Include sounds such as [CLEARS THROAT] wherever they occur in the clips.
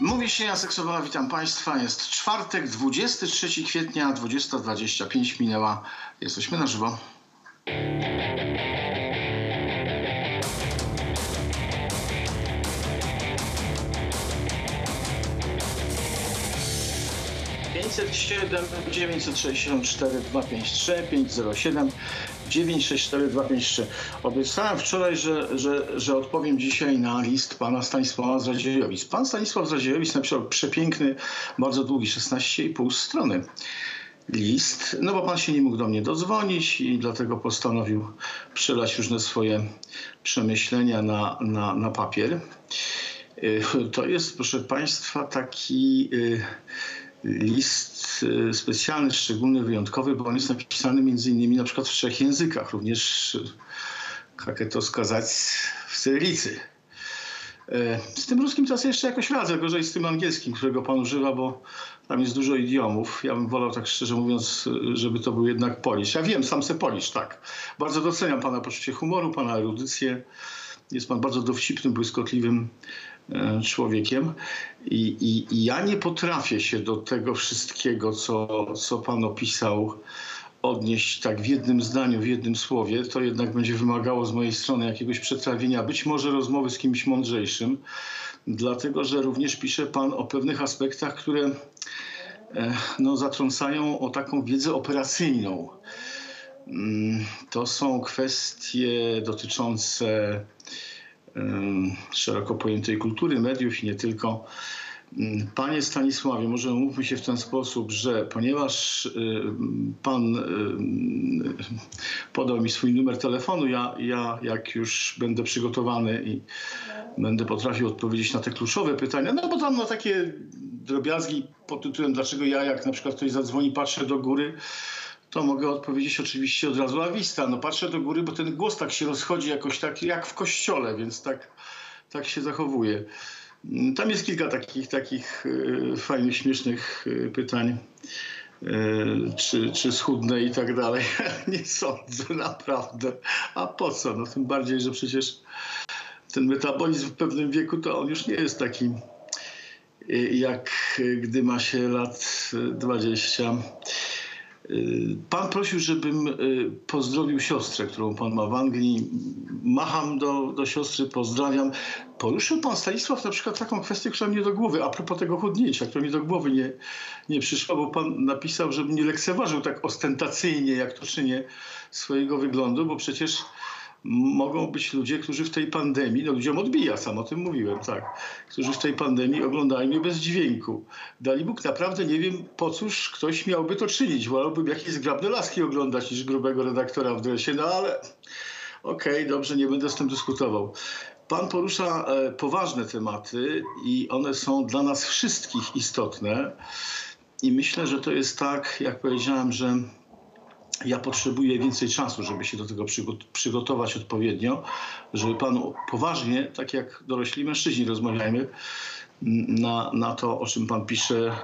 Mówi się Jacek Sobola, witam Państwa. Jest czwartek, 23 kwietnia, 20.25 minęła. Jesteśmy na żywo. Pięćset siedem dziewięćset sześćdziesiąt cztery dwa pięć trzy pięć zero siedem dziewięć sześć cztery dwa pięć trzy. Obiecałem wczoraj, że, że, że odpowiem dzisiaj na list pana Stanisława Zradziejowic. Pan Stanisław Zradziejowic napisał przepiękny, bardzo długi, 16,5 strony list, no bo pan się nie mógł do mnie dodzwonić i dlatego postanowił przelać różne swoje przemyślenia na, na, na papier. Y, To jest, proszę państwa, taki y, list y, specjalny, szczególny, wyjątkowy, bo on jest napisany między innymi na przykład w trzech językach, również, jak to skazać, w cyrylicy. E, Z tym ruskim czasem jeszcze jakoś radzę, gorzej z tym angielskim, którego pan używa, bo tam jest dużo idiomów. Ja bym wolał, tak szczerze mówiąc, żeby to był jednak Polish. Ja wiem, sam se Polish, tak. Bardzo doceniam pana poczucie humoru, pana erudycję. Jest pan bardzo dowcipnym, błyskotliwym e, człowiekiem. I, i, I ja nie potrafię się do tego wszystkiego, co, co pan opisał, odnieść tak w jednym zdaniu, w jednym słowie. To jednak będzie wymagało z mojej strony jakiegoś przetrawienia, być może rozmowy z kimś mądrzejszym, dlatego że również pisze pan o pewnych aspektach, które e, no, zatrącają o taką wiedzę operacyjną. Mm, To są kwestie dotyczące szeroko pojętej kultury, mediów i nie tylko. Panie Stanisławie, może umówmy się w ten sposób, że ponieważ pan podał mi swój numer telefonu, ja, ja jak już będę przygotowany i będę potrafił odpowiedzieć na te kluczowe pytania, no bo tam na takie drobiazgi pod tytułem dlaczego ja, jak na przykład ktoś zadzwoni, patrzę do góry, to mogę odpowiedzieć oczywiście od razu awista. No patrzę do góry, bo ten głos tak się rozchodzi jakoś tak jak w kościole, więc tak, tak się zachowuje. Tam jest kilka takich, takich e, fajnych, śmiesznych e, pytań. E, Czy, czy schudnę i tak dalej. [LAUGHS] Nie sądzę, naprawdę. A po co? No tym bardziej, że przecież ten metabolizm w pewnym wieku to on już nie jest taki jak gdy ma się lat e, 20. Y, Pan prosił, żebym y, pozdrowił siostrę, którą pan ma w Anglii. Macham do, do siostry, pozdrawiam. Poruszył pan Stanisław na przykład taką kwestię, która mnie do głowy, a propos tego chudnięcia, która mi do głowy nie, nie przyszła, bo pan napisał, żebym nie lekceważył tak ostentacyjnie, jak to czynię, swojego wyglądu, bo przecież mogą być ludzie, którzy w tej pandemii, no ludziom odbija, sam o tym mówiłem, tak, którzy w tej pandemii oglądają mnie bez dźwięku. Dali Bóg, naprawdę nie wiem, po cóż ktoś miałby to czynić. Wolałbym jakieś zgrabne laski oglądać niż grubego redaktora w dresie, no ale okej, dobrze, nie będę z tym dyskutował. Pan porusza e, poważne tematy i one są dla nas wszystkich istotne. I myślę, że to jest tak, jak powiedziałem, że ja potrzebuję więcej czasu, żeby się do tego przygo- przygotować odpowiednio, żeby panu poważnie, tak jak dorośli mężczyźni rozmawiajmy, na, na to, o czym pan pisze,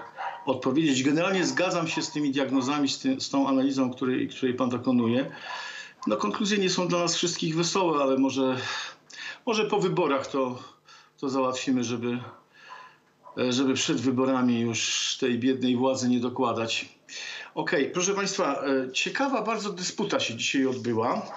odpowiedzieć. Generalnie zgadzam się z tymi diagnozami, z, tym, z tą analizą, której, której pan dokonuje. No konkluzje nie są dla nas wszystkich wesołe, ale może, może po wyborach to, to załatwimy, żeby, żeby przed wyborami już tej biednej władzy nie dokładać. Okej, proszę Państwa, e, ciekawa bardzo dysputa się dzisiaj odbyła.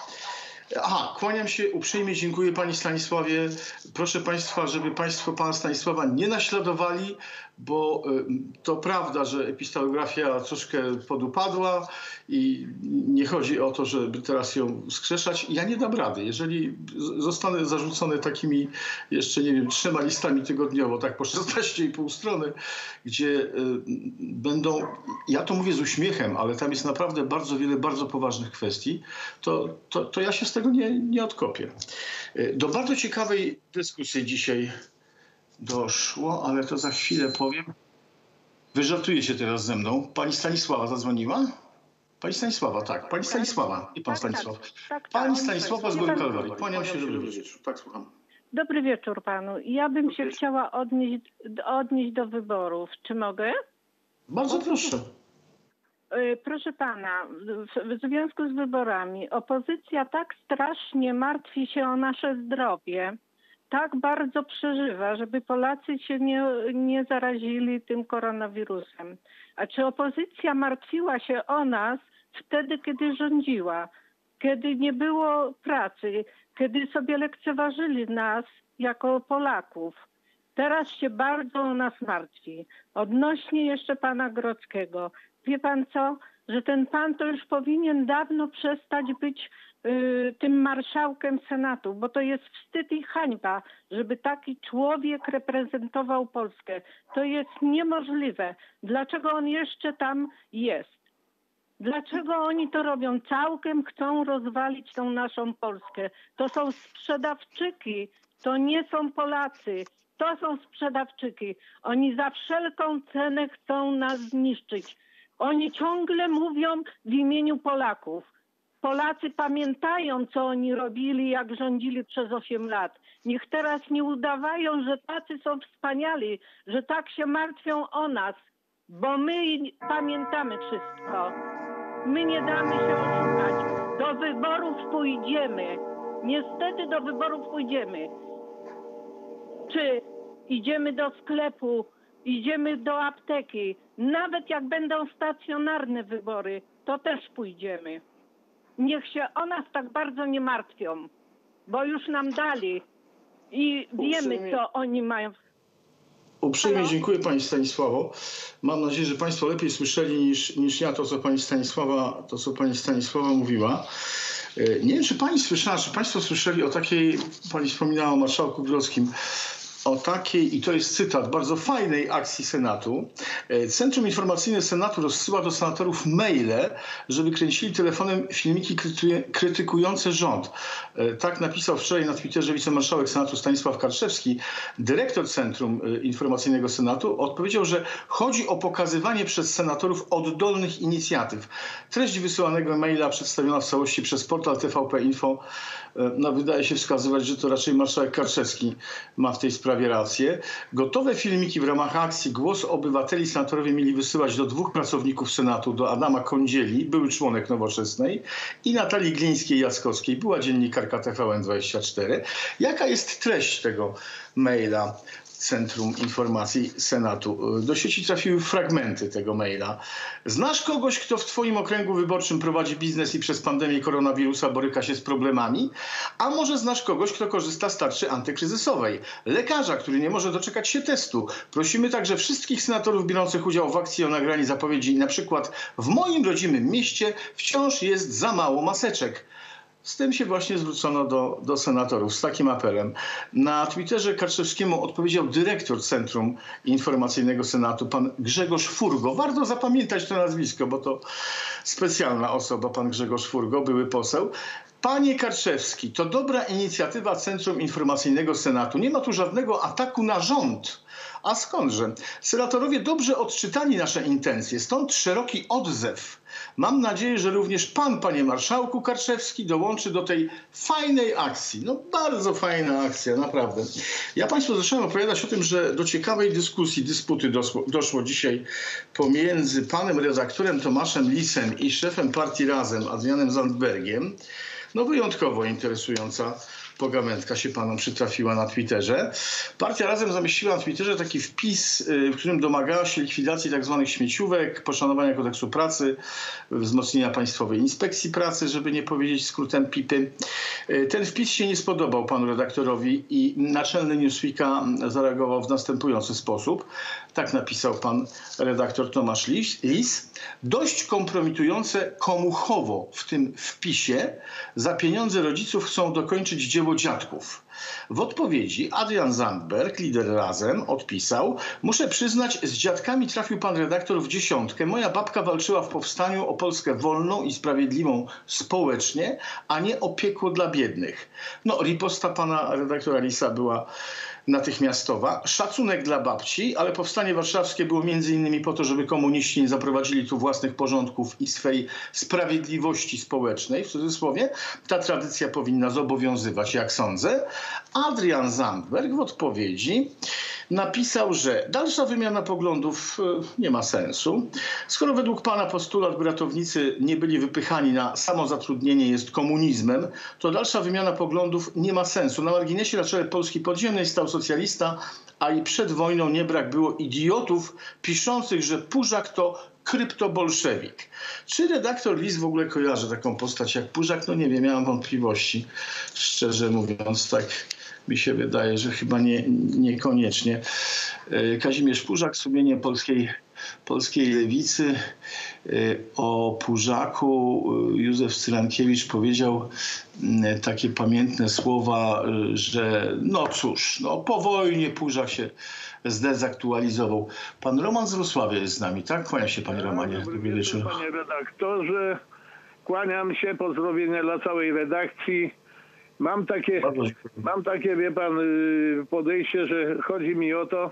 Aha, kłaniam się uprzejmie, dziękuję Panie Stanisławie. Proszę Państwa, żeby Państwo Pana Stanisława nie naśladowali, bo y, to prawda, że epistolografia troszkę podupadła i nie chodzi o to, żeby teraz ją skrzeszać. Ja nie dam rady. Jeżeli zostanę zarzucony takimi jeszcze, nie wiem, trzema listami tygodniowo, tak po 16,5 strony, gdzie y, będą, ja to mówię z uśmiechem, ale tam jest naprawdę bardzo wiele bardzo poważnych kwestii, to, to, to ja się tego nie, nie odkopię. Y, Do bardzo ciekawej dyskusji dzisiaj doszło, ale to za chwilę powiem. Wy żartujecie teraz ze mną. Pani Stanisława zadzwoniła? Pani Stanisława, tak. Pani Stanisława i pan Tak, tak, Stanisław. tak, Pani tak. Stanisława z Góry Kalwarii. Kłaniam się, dobry wieczór. Tak, słucham. Dobry wieczór panu. Ja bym się wieczór. chciała odnieść, odnieść do wyborów. Czy mogę? Bardzo proszę. Y, Proszę pana, w, związku z wyborami opozycja tak strasznie martwi się o nasze zdrowie, tak bardzo przeżywa, żeby Polacy się nie, nie zarazili tym koronawirusem. A czy opozycja martwiła się o nas wtedy, kiedy rządziła, kiedy nie było pracy, kiedy sobie lekceważyli nas jako Polaków? Teraz się bardzo o nas martwi. Odnośnie jeszcze pana Grodzkiego. Wie pan co? Że ten pan to już powinien dawno przestać być y, tym marszałkiem Senatu, bo to jest wstyd i hańba, żeby taki człowiek reprezentował Polskę. To jest niemożliwe. Dlaczego on jeszcze tam jest? Dlaczego oni to robią? Całkiem chcą rozwalić tą naszą Polskę. To są sprzedawczyki, to nie są Polacy. To są sprzedawczyki. Oni za wszelką cenę chcą nas zniszczyć. Oni ciągle mówią w imieniu Polaków. Polacy pamiętają, co oni robili, jak rządzili przez 8 lat. Niech teraz nie udawają, że tacy są wspaniali, że tak się martwią o nas, bo my pamiętamy wszystko. My nie damy się oszukać. Do wyborów pójdziemy. Niestety do wyborów pójdziemy. Czy idziemy do sklepu, idziemy do apteki, nawet jak będą stacjonarne wybory, to też pójdziemy. Niech się o nas tak bardzo nie martwią, bo już nam dali i wiemy, Uprzejmie- co oni mają. Uprzejmie Halo? dziękuję Pani Stanisławo. Mam nadzieję, że Państwo lepiej słyszeli niż, niż ja to, co Pani Stanisława, to, co Pani Stanisława mówiła. E, Nie wiem, czy Pani słyszała, czy Państwo słyszeli o takiej, Pani wspominała o marszałku Grodzkim, o takiej, i to jest cytat, bardzo fajnej akcji Senatu. E, Centrum Informacyjne Senatu rozsyła do senatorów maile, żeby kręcili telefonem filmiki krytykujące rząd. E, Tak napisał wczoraj na Twitterze wicemarszałek Senatu Stanisław Karczewski. Dyrektor Centrum e, Informacyjnego Senatu odpowiedział, że chodzi o pokazywanie przez senatorów oddolnych inicjatyw. Treść wysyłanego maila przedstawiona w całości przez portal TVP Info no, wydaje się wskazywać, że to raczej marszałek Karczewski ma w tej sprawie rację. Gotowe filmiki w ramach akcji Głos Obywateli senatorowie mieli wysyłać do dwóch pracowników Senatu, do Adama Kądzieli, były członek Nowoczesnej i Natalii Glińskiej-Jackowskiej, była dziennikarka TVN24. Jaka jest treść tego maila? Centrum Informacji Senatu. Do sieci trafiły fragmenty tego maila. Znasz kogoś, kto w Twoim okręgu wyborczym prowadzi biznes i przez pandemię koronawirusa boryka się z problemami? A może znasz kogoś, kto korzysta z tarczy antykryzysowej? Lekarza, który nie może doczekać się testu. Prosimy także wszystkich senatorów biorących udział w akcji o nagranie zapowiedzi. Na przykład w moim rodzimym mieście wciąż jest za mało maseczek. Z tym się właśnie zwrócono do, do senatorów, z takim apelem. Na Twitterze Karczewskiemu odpowiedział dyrektor Centrum Informacyjnego Senatu, pan Grzegorz Furgo. Warto zapamiętać to nazwisko, bo to specjalna osoba, pan Grzegorz Furgo, były poseł. Panie Karczewski, to dobra inicjatywa Centrum Informacyjnego Senatu. Nie ma tu żadnego ataku na rząd. A skądże? Senatorowie dobrze odczytali nasze intencje, stąd szeroki odzew. Mam nadzieję, że również pan, panie marszałku Karczewski, dołączy do tej fajnej akcji. No bardzo fajna akcja, naprawdę. Ja państwu zacząłem opowiadać o tym, że do ciekawej dyskusji, dysputy doszło, doszło dzisiaj pomiędzy panem redaktorem Tomaszem Lisem i szefem partii Razem, Adrianem Zandbergiem. No wyjątkowo interesująca pogawędka się panom przytrafiła na Twitterze. Partia Razem zamieściła na Twitterze taki wpis, y, w którym domagała się likwidacji tzw. śmieciówek, poszanowania kodeksu pracy, wzmocnienia Państwowej Inspekcji Pracy, żeby nie powiedzieć skrótem PIPy. Y, Ten wpis się nie spodobał panu redaktorowi i naczelny Newsweeka zareagował w następujący sposób. Tak napisał pan redaktor Tomasz. Lis. Dość kompromitujące komuchowo w tym wpisie. Za pieniądze rodziców chcą dokończyć dzieło dziadków. W odpowiedzi Adrian Zandberg, lider Razem, odpisał Muszę przyznać, z dziadkami trafił pan redaktor w dziesiątkę. Moja babka walczyła w powstaniu o Polskę wolną i sprawiedliwą społecznie, a nie o piekło dla biednych. No, riposta pana redaktora Lisa była natychmiastowa. Szacunek dla babci, ale powstanie warszawskie było między innymi po to, żeby komuniści nie zaprowadzili tu własnych porządków i swej sprawiedliwości społecznej, w cudzysłowie. Ta tradycja powinna zobowiązywać, jak sądzę. Adrian Zandberg w odpowiedzi napisał, że dalsza wymiana poglądów e, nie ma sensu. Skoro według pana postulat, by ratownicy nie byli wypychani na samozatrudnienie jest komunizmem, to dalsza wymiana poglądów nie ma sensu. Na marginesie na czele Polski podziemnej stał socjalista, a i przed wojną nie brak było idiotów piszących, że Pużak to kryptobolszewik. Czy redaktor Lis w ogóle kojarzy taką postać jak Pużak? No nie wiem, miałam wątpliwości, szczerze mówiąc, tak mi się wydaje, że chyba nie, niekoniecznie. E, Kazimierz Pużak, sumienie polskiej, polskiej lewicy. E, O Pużaku e, Józef Cyrankiewicz powiedział takie pamiętne słowa, że no cóż, no po wojnie Pużak się zdezaktualizował. Pan Roman z Wrocławia jest z nami, tak? Kłania się panie Romanie. Dobry wieczór. Panie redaktorze, kłaniam się, pozdrowienia dla całej redakcji. Mam takie, mam takie, wie pan, y, podejście, że chodzi mi o to,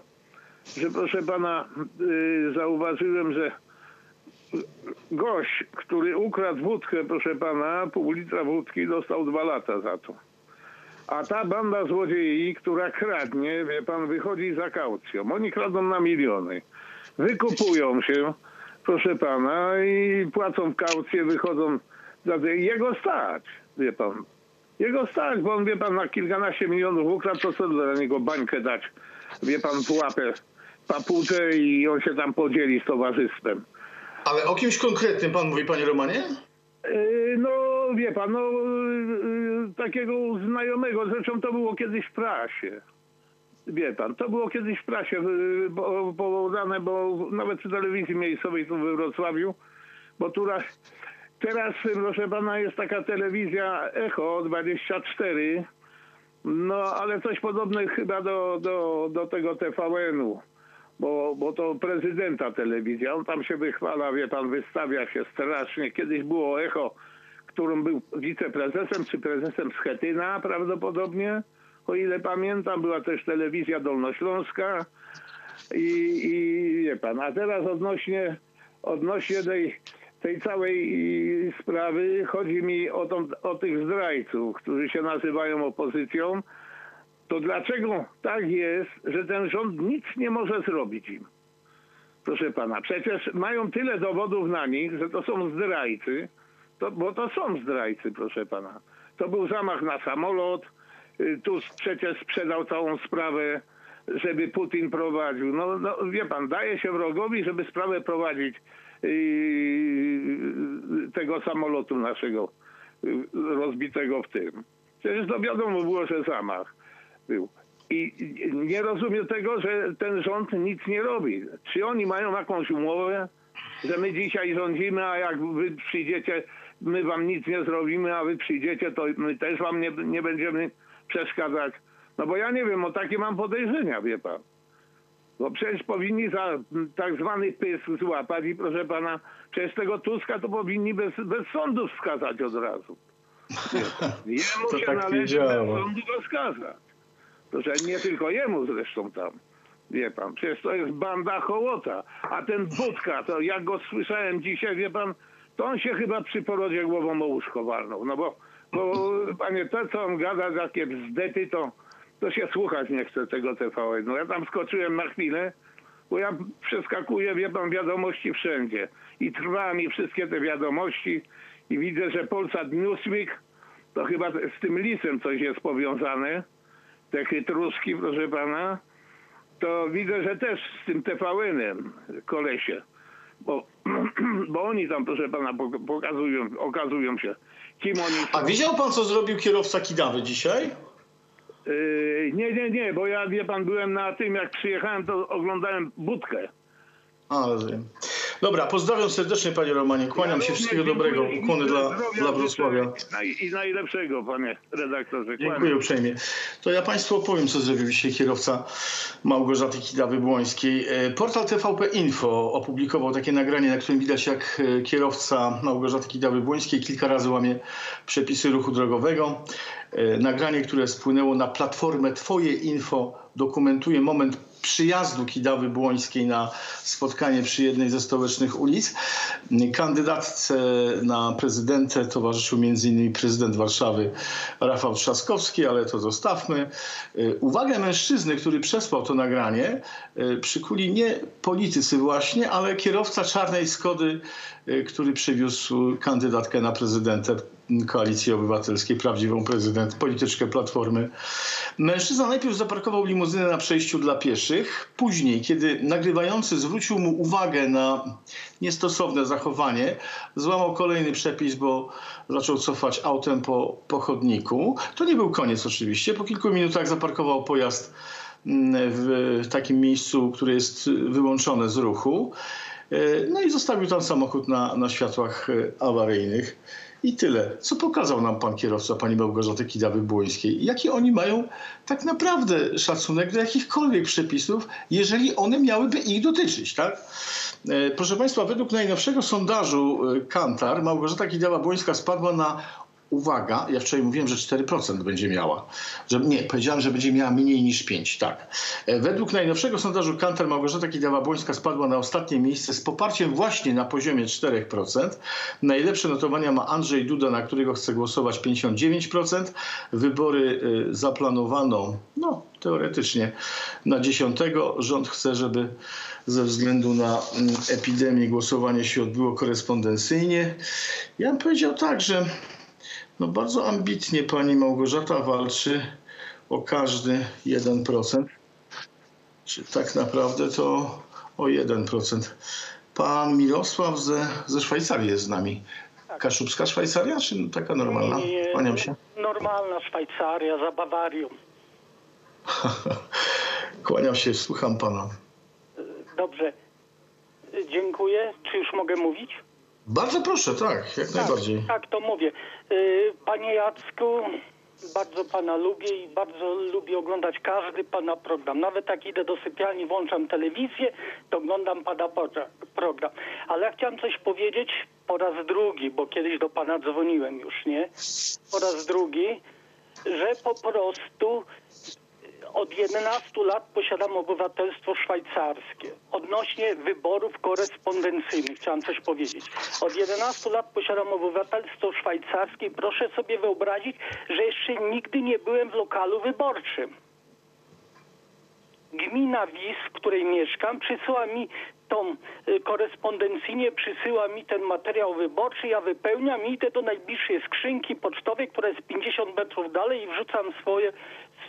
że proszę pana, y, zauważyłem, że gość, który ukradł wódkę, proszę pana, pół litra wódki, dostał dwa lata za to. A ta banda złodziei, która kradnie, wie pan, wychodzi za kaucją. Oni kradną na miliony. Wykupują się, proszę pana, i płacą w kaucję, wychodzą za jego stać, wie pan. Jego stać, bo on, wie pan, na kilkanaście milionów ukradł, to co dla niego bańkę dać, wie pan, w łapę paputę i on się tam podzieli z towarzystwem. Ale o kimś konkretnym pan mówi, panie Romanie? Yy, No, wie pan, no, yy, takiego znajomego, zresztą to było kiedyś w prasie. Wie pan, to było kiedyś w prasie yy, bo- bo nawet w telewizji miejscowej tu we Wrocławiu, bo tu raz, teraz, proszę pana, jest taka telewizja Echo 24, no, ale coś podobne chyba do, do, do tego TVN-u bo, bo to prezydenta telewizja, on tam się wychwala, wie pan, wystawia się strasznie. Kiedyś było Echo, którym był wiceprezesem czy prezesem Schetyna prawdopodobnie, o ile pamiętam, była też telewizja dolnośląska i, i wie pan, a teraz odnośnie, odnośnie tej, tej całej sprawy chodzi mi o, tą, o tych zdrajców, którzy się nazywają opozycją, to dlaczego tak jest, że ten rząd nic nie może zrobić im? Proszę pana, przecież mają tyle dowodów na nich, że to są zdrajcy, to, bo to są zdrajcy, proszę pana. To był zamach na samolot, y, tu przecież sprzedał całą sprawę, żeby Putin prowadził. No, no wie pan, daje się wrogowi, żeby sprawę prowadzić tego samolotu naszego yy, rozbitego w tym. Przecież to wiadomo było, że zamach był. I nie rozumiem tego, że ten rząd nic nie robi. Czy oni mają jakąś umowę, że my dzisiaj rządzimy, a jak wy przyjdziecie, my wam nic nie zrobimy, a wy przyjdziecie, to my też wam nie, nie będziemy przeszkadzać. No bo ja nie wiem, o takie mam podejrzenia, wie pan. Bo przecież powinni za tak zwany pysk złapać i proszę pana, przecież tego Tuska to powinni bez, bez sądu wskazać od razu. [LAUGHS] Jemu To się tak należy bez sądu go skazać. Proszę, nie tylko jemu zresztą tam. Wie pan, przecież to jest banda hołota. A ten Budka, to jak go słyszałem dzisiaj, wie pan, to on się chyba przy porodzie głową o łóżko walnął. No bo, bo panie, to co on gada, takie bzdety, to, to się słuchać nie chce tego TVN. No ja tam skoczyłem na chwilę, bo ja przeskakuję, wie pan, wiadomości wszędzie. I trwa mi wszystkie te wiadomości i widzę, że Polsat Newsweek, to chyba z tym lisem coś jest powiązane, te chytruski, proszę pana, to widzę, że też z tym TVN-em kolesie. Bo, [CLEARS THROAT] bo oni tam, proszę pana, pok- pokazują, okazują się, kim oni są. A widział pan, co zrobił kierowca Kidawy dzisiaj? Yy, nie, nie, nie, bo ja, wie pan, byłem na tym, jak przyjechałem, to oglądałem budkę. A, rozumiem. Dobra, pozdrawiam serdecznie panie Romanie. Kłaniam Ja się, wszystkiego dziękuję dobrego. Ukłony dla, dla Wrocławia. I najlepszego, panie redaktorze. Dziękuję Kłaniam. uprzejmie. To ja Państwu opowiem, co zrobił dzisiaj kierowca Małgorzaty Kidawy-Błońskiej. E, Portal TVP Info opublikował takie nagranie, na którym widać, jak e, kierowca Małgorzaty Kidawy-Błońskiej kilka razy łamie przepisy ruchu drogowego. E, Nagranie, które spłynęło na platformę Twoje Info, dokumentuje moment przyjazdu Kidawy Błońskiej na spotkanie przy jednej ze stołecznych ulic. Kandydatce na prezydentę towarzyszył m.in. prezydent Warszawy Rafał Trzaskowski, ale to zostawmy. Y, Uwagę mężczyzny, który przesłał to nagranie, y, przykuli nie politycy właśnie, ale kierowca czarnej Skody, y, który przywiózł kandydatkę na prezydentę Koalicji Obywatelskiej, prawdziwą prezydent, polityczkę Platformy. Mężczyzna najpierw zaparkował limuzynę na przejściu dla pieszych. Później, kiedy nagrywający zwrócił mu uwagę na niestosowne zachowanie, złamał kolejny przepis, bo zaczął cofać autem po, po chodniku. To nie był koniec oczywiście. Po kilku minutach zaparkował pojazd mm, w takim miejscu, które jest wyłączone z ruchu. E, No i zostawił tam samochód na, na światłach e, awaryjnych. I tyle. Co pokazał nam pan kierowca, pani Małgorzaty Kidawy-Błońskiej? Jaki oni mają tak naprawdę szacunek do jakichkolwiek przepisów, jeżeli one miałyby ich dotyczyć, tak? E, Proszę państwa, według najnowszego sondażu e, Kantar Małgorzata Kidawa-Błońska spadła na Uwaga, ja wczoraj mówiłem, że 4% będzie miała. Że, nie, powiedziałem, że będzie miała mniej niż 5, tak. E, Według najnowszego sondażu Kantar Małgorzata Kidawa-Błońska spadła na ostatnie miejsce z poparciem właśnie na poziomie 4%. Najlepsze notowania ma Andrzej Duda, na którego chce głosować 59%. Wybory y, zaplanowano, no teoretycznie, na 10. Rząd chce, żeby ze względu na mm, epidemię głosowanie się odbyło korespondencyjnie. Ja bym powiedział tak, że no bardzo ambitnie pani Małgorzata walczy o każdy 1%. Czy tak naprawdę to o 1%. Pan Mirosław ze, ze Szwajcarii jest z nami. Kaszubska Szwajcaria, czy taka normalna? Nie, Kłaniam się. Normalna Szwajcaria za Bawarią. [LAUGHS] Kłaniam się, słucham pana. Dobrze. Dziękuję. Czy już mogę mówić? Bardzo proszę, tak, jak najbardziej. Tak, to mówię. Y, Panie Jacku, bardzo pana lubię i bardzo lubię oglądać każdy pana program. Nawet jak idę do sypialni, włączam telewizję, to oglądam pana program. Ale ja chciałem coś powiedzieć po raz drugi, bo kiedyś do pana dzwoniłem już, nie? Po raz drugi, że po prostu od 11 lat posiadam obywatelstwo szwajcarskie. Odnośnie wyborów korespondencyjnych chciałem coś powiedzieć. Od 11 lat posiadam obywatelstwo szwajcarskie. Proszę sobie wyobrazić, że jeszcze nigdy nie byłem w lokalu wyborczym. Gmina Wis, w której mieszkam, przysyła mi tą y, korespondencyjnie, przysyła mi ten materiał wyborczy, ja wypełniam i idę do najbliższej skrzynki pocztowej, która jest 50 metrów dalej i wrzucam swoje,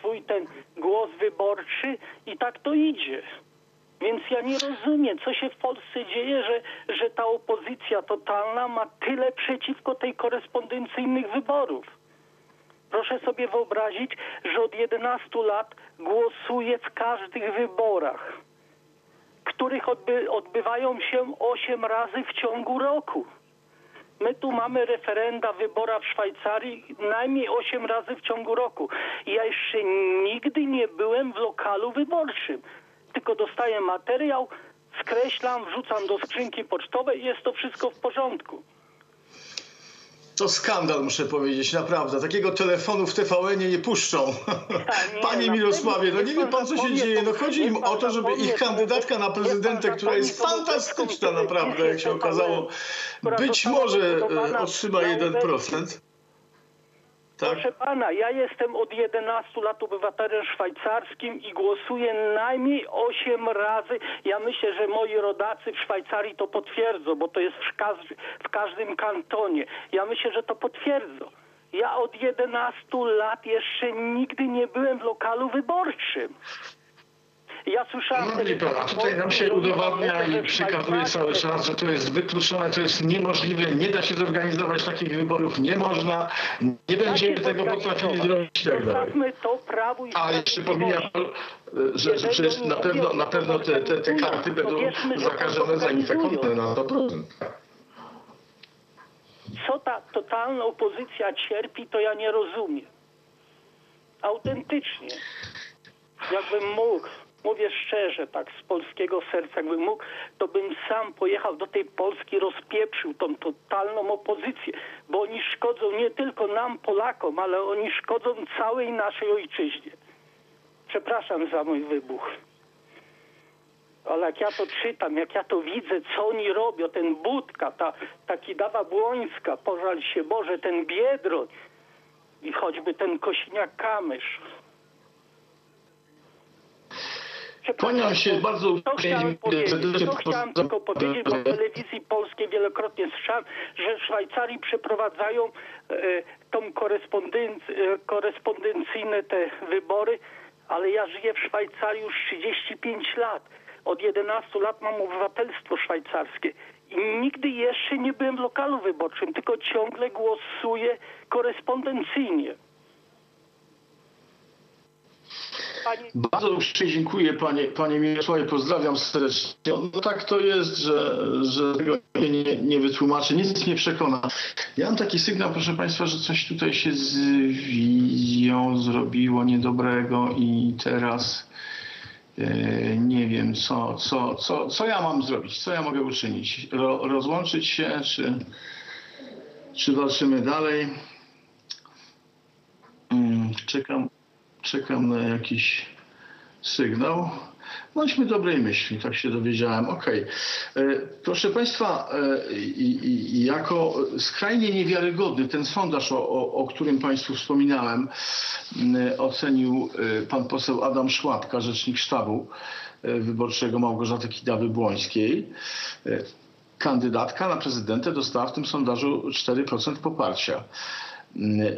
swój ten głos wyborczy i tak to idzie. Więc ja nie rozumiem, co się w Polsce dzieje, że, że ta opozycja totalna ma tyle przeciwko tej korespondencyjnych wyborów. Proszę sobie wyobrazić, że od 11 lat głosuję w każdych wyborach, których odby odbywają się 8 razy w ciągu roku. My tu mamy referenda, wybora w Szwajcarii najmniej 8 razy w ciągu roku. Ja jeszcze nigdy nie byłem w lokalu wyborczym. Tylko dostaję materiał, skreślam, wrzucam do skrzynki pocztowej i jest to wszystko w porządku. To skandal, muszę powiedzieć, naprawdę. Takiego telefonu w TVN nie puszczą. nie, [LAUGHS] Panie na Mirosławie, no nie wie pan, co się dzieje. No chodzi im o to, żeby ich kandydatka na prezydentę, która jest fantastyczna naprawdę, jak się [LAUGHS] okazało, być może e, otrzyma na 1%. Proszę pana, ja jestem od 11 lat obywatelem szwajcarskim i głosuję najmniej 8 razy. Ja myślę, że moi rodacy w Szwajcarii to potwierdzą, bo to jest w, w każdym kantonie. Ja myślę, że to potwierdzą. Ja od 11 lat jeszcze nigdy nie byłem w lokalu wyborczym. Ja słyszałem... No wie pan, a tutaj nam się udowadnia i przekazuje cały czas, że to jest wykluczone, to jest niemożliwe, nie da się zorganizować takich wyborów, nie można, nie będziemy tego potrafili zrobić i tak dalej. To prawu i A jeszcze pomija pan, że, że przecież na pewno, na pewno te, te, te karty będą zakażone, zainfekowane na 100%. co ta totalna opozycja cierpi, to ja nie rozumiem. Autentycznie. Jakbym mógł, mówię szczerze, tak z polskiego serca, jakbym mógł, to bym sam pojechał do tej Polski, rozpieprzył tą totalną opozycję, bo oni szkodzą nie tylko nam, Polakom, ale oni szkodzą całej naszej ojczyźnie. Przepraszam za mój wybuch. Ale jak ja to czytam, jak ja to widzę, co oni robią, ten Budka, ta, ta Kidawa Błońska, pożal się Boże, ten Biedroń i choćby ten Kośniak-Kamysz. Kłaniam się bardzo To chciałem powiedzieć, to chciałem tylko powiedzieć, bo w telewizji polskiej wielokrotnie słyszałem, że w Szwajcarii przeprowadzają e, tą e, korespondencyjne te wybory, ale ja żyję w Szwajcarii już 35 lat. Od 11 lat mam obywatelstwo szwajcarskie i nigdy jeszcze nie byłem w lokalu wyborczym, tylko ciągle głosuję korespondencyjnie. Bardzo uprzejmie dziękuję panie, panie Mirosławie, pozdrawiam serdecznie. No tak to jest, że, że tego nie, nie wytłumaczy, nic nie przekona. Ja mam taki sygnał, proszę państwa, że coś tutaj się z wizją zrobiło niedobrego i teraz e, nie wiem, co, co, co, co ja mam zrobić, co ja mogę uczynić. Ro, rozłączyć się, czy, czy walczymy dalej? Mm, Czekam, czekam na jakiś sygnał. Bądźmy dobrej myśli, tak się dowiedziałem. Okej. E, Proszę Państwa, e, jako skrajnie niewiarygodny ten sondaż, o, o, którym Państwu wspominałem, ocenił e, pan poseł Adam Szłapka, rzecznik sztabu wyborczego Małgorzaty Kidawy-Błońskiej. Kandydatka na prezydentę dostała w tym sondażu 4% poparcia.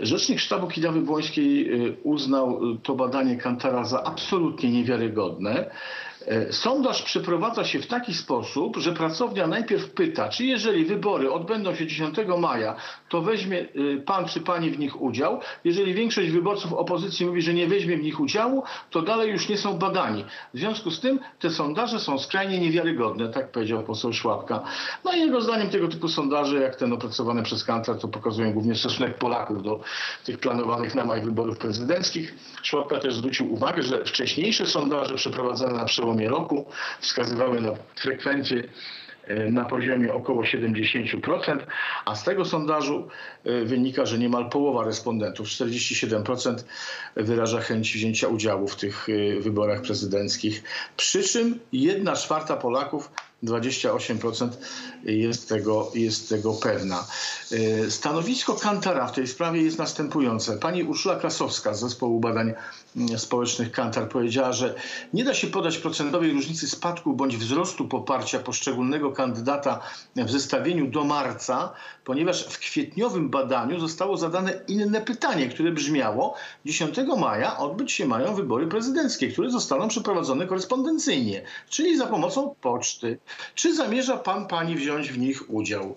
Rzecznik sztabu Kidawy Błońskiej y, uznał y, to badanie Kantara za absolutnie niewiarygodne. E, Sondaż przeprowadza się w taki sposób, że pracownia najpierw pyta, czy jeżeli wybory odbędą się 10 maja, to weźmie y, pan czy pani w nich udział. Jeżeli większość wyborców opozycji mówi, że nie weźmie w nich udziału, to dalej już nie są badani. W związku z tym te sondaże są skrajnie niewiarygodne, tak powiedział poseł Szłapka. No i jego zdaniem tego typu sondaże, jak ten opracowany przez Kantar, to pokazują głównie stosunek Polaków do tych planowanych na maj wyborów prezydenckich. Szłapka też zwrócił uwagę, że wcześniejsze sondaże przeprowadzone na przełomie roku wskazywały na frekwencję e, na poziomie około 70%, a z tego sondażu e, wynika, że niemal połowa respondentów, 47% wyraża chęć wzięcia udziału w tych e, wyborach prezydenckich. Przy czym jedna czwarta Polaków 28% jest tego, jest tego pewna. E, Stanowisko Kantara w tej sprawie jest następujące. Pani Urszula Krasowska z Zespołu Badań mm, Społecznych Kantar powiedziała, że nie da się podać procentowej różnicy spadku bądź wzrostu poparcia poszczególnego kandydata w zestawieniu do marca, ponieważ w kwietniowym badaniu zostało zadane inne pytanie, które brzmiało 10 maja odbyć się mają wybory prezydenckie, które zostaną przeprowadzone korespondencyjnie, czyli za pomocą poczty. Czy zamierza pan, pani wziąć w nich udział?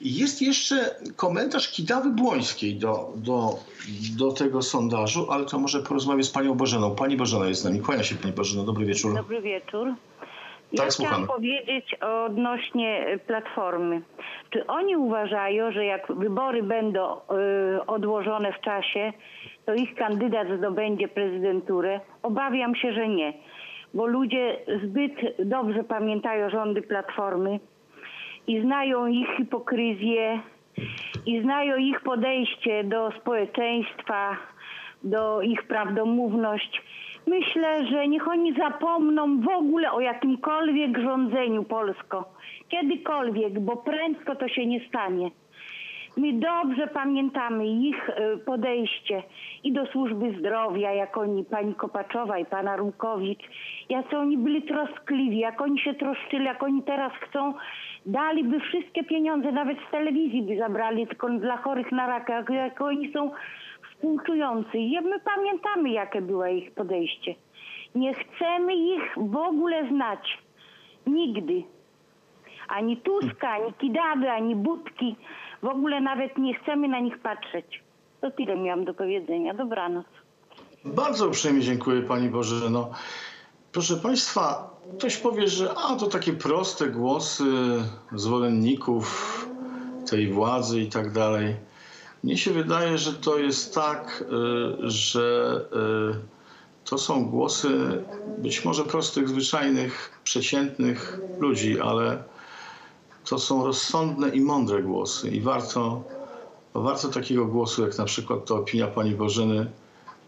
Jest jeszcze komentarz Kidawy Błońskiej do, do, do tego sondażu, ale to może porozmawię z panią Bożeną. Pani Bożena jest z nami. Kłania się pani Bożena. Dobry wieczór. Dobry wieczór. Tak, Ja słuchamy. chciałam powiedzieć odnośnie e, Platformy. Czy oni uważają, że jak wybory będą y, odłożone w czasie, to ich kandydat zdobędzie prezydenturę? Obawiam się, że nie. Bo ludzie zbyt dobrze pamiętają rządy Platformy i znają ich hipokryzję i znają ich podejście do społeczeństwa, do ich prawdomówność. Myślę, że niech oni zapomną w ogóle o jakimkolwiek rządzeniu Polską. Kiedykolwiek, bo prędko to się nie stanie. My dobrze pamiętamy ich e, podejście i do służby zdrowia, jak oni, pani Kopaczowa i pana Rumkowicz, jak oni byli troskliwi, jak oni się troszczyli, jak oni teraz chcą, daliby wszystkie pieniądze, nawet z telewizji by zabrali, tylko dla chorych na raka, jak, jak oni są współczujący. I my pamiętamy, jakie było ich podejście. Nie chcemy ich w ogóle znać. Nigdy ani Tuska, ani Kidawy, ani Budki. W ogóle nawet nie chcemy na nich patrzeć. To tyle miałam do powiedzenia. Dobranoc. Bardzo uprzejmie dziękuję Pani Bożeno. Proszę Państwa, ktoś powie, że a to takie proste głosy zwolenników tej władzy i tak dalej. Mnie się wydaje, że to jest tak, y, że y, to są głosy być może prostych, zwyczajnych, przeciętnych ludzi, ale to są rozsądne i mądre głosy i warto, warto takiego głosu, jak na przykład ta opinia Pani Bożeny,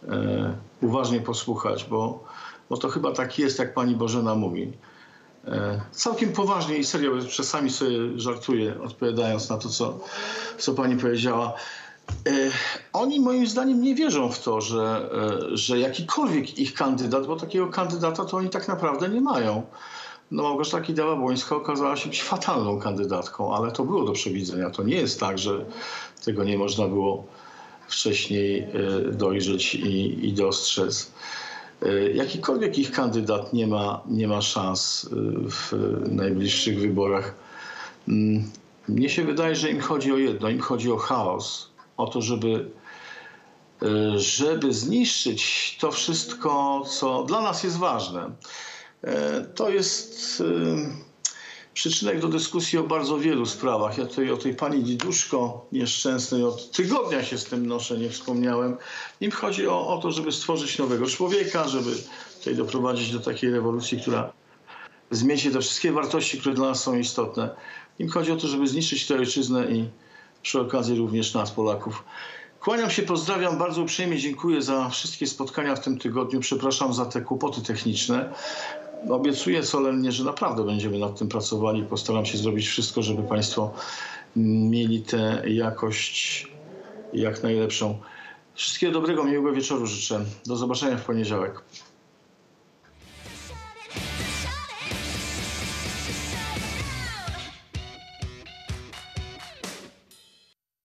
e, uważnie posłuchać, bo, bo to chyba tak jest, jak pani Bożena mówi. e, całkiem poważnie i serio, czasami sobie żartuję, odpowiadając na to, co, co pani powiedziała. E, Oni moim zdaniem nie wierzą w to, że, e, że jakikolwiek ich kandydat, bo takiego kandydata to oni tak naprawdę nie mają. No Małgorzata Kidawa-Błońska okazała się być fatalną kandydatką, ale to było do przewidzenia. To nie jest tak, że tego nie można było wcześniej e, dojrzeć i, i dostrzec. E, Jakikolwiek ich kandydat nie ma, nie ma szans e, w najbliższych wyborach. Mm, Mnie się wydaje, że im chodzi o jedno, im chodzi o chaos, o to, żeby, żeby zniszczyć to wszystko, co dla nas jest ważne. E, To jest e, przyczynek do dyskusji o bardzo wielu sprawach. Ja tutaj o tej pani Diduszko nieszczęsnej od tygodnia się z tym noszę, nie wspomniałem. Im chodzi o, o to, żeby stworzyć nowego człowieka, żeby tutaj doprowadzić do takiej rewolucji, która zmiecie te wszystkie wartości, które dla nas są istotne. Im chodzi o to, żeby zniszczyć tę ojczyznę i przy okazji również nas, Polaków. Kłaniam się, pozdrawiam, bardzo uprzejmie dziękuję za wszystkie spotkania w tym tygodniu. Przepraszam za te kłopoty techniczne. Obiecuję solennie, że naprawdę będziemy nad tym pracowali. Postaram się zrobić wszystko, żeby Państwo mieli tę jakość jak najlepszą. Wszystkiego dobrego, miłego wieczoru życzę. Do zobaczenia w poniedziałek.